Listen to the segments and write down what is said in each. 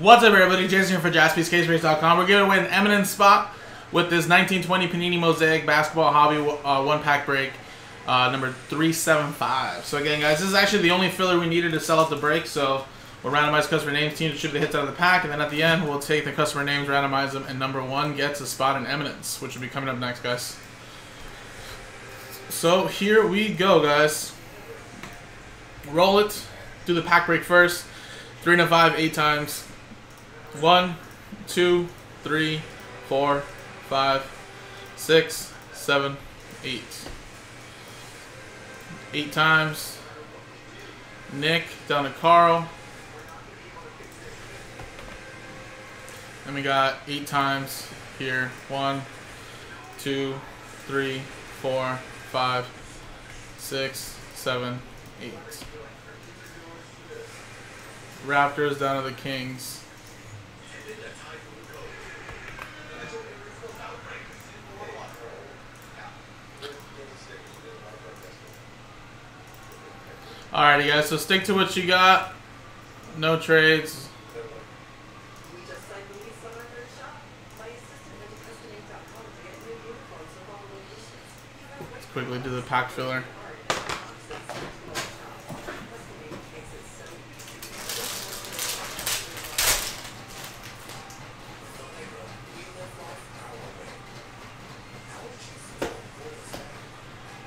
What's up, everybody? Jason here for JaspysCaseBreaks.com. We're giving away an Eminence spot with this 1920 Panini Mosaic Basketball Hobby uh, one-pack break, uh, number 375. So again, guys, this is actually the only filler we needed to sell out the break, so we'll randomize customer names, team distribute the hits out of the pack, and then at the end, we'll take the customer names, randomize them, and number one gets a spot in Eminence, which will be coming up next, guys. So here we go, guys. Roll it. Do the pack break first. Three a five, eight times. One, two, three, four, five, six, seven, eight. Eight times. Nick down to Carl. And we got eight times here. One, two, three, four, five, six, seven, eight. Raptors down to the Kings. Alrighty guys, so stick to what you got. No trades. Let's quickly do the pack filler.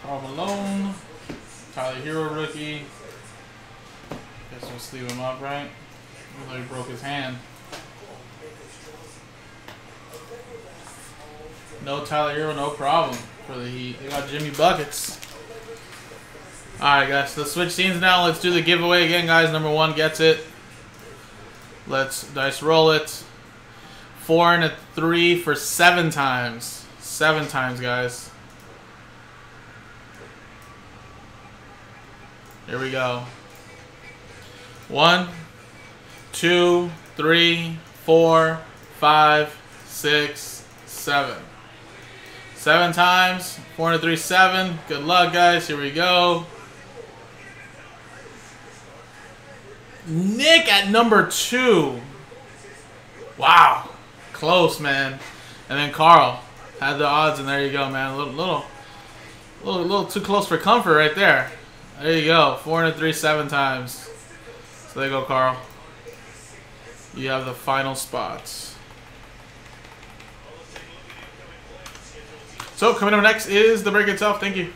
Karl Malone. Tyler Herro rookie. Guess we'll sleeve him up, right? He broke his hand. No Tyler Herro, no problem for the Heat. They got Jimmy Buckets. Alright, guys, so switch scenes now. Let's do the giveaway again, guys. Number one gets it. Let's dice roll it. Four and a three for seven times. Seven times, guys. Here we go. One, two, three, four, five, six, seven. Seven times. Four and three, seven. Good luck, guys. Here we go. Nick at number two. Wow. Close, man. And then Carl had the odds, and there you go, man. A little, little, little, little too close for comfort right there. There you go. Four and a three, seven times. So there you go, Carl. You have the final spots. So coming up next is the break itself. Thank you.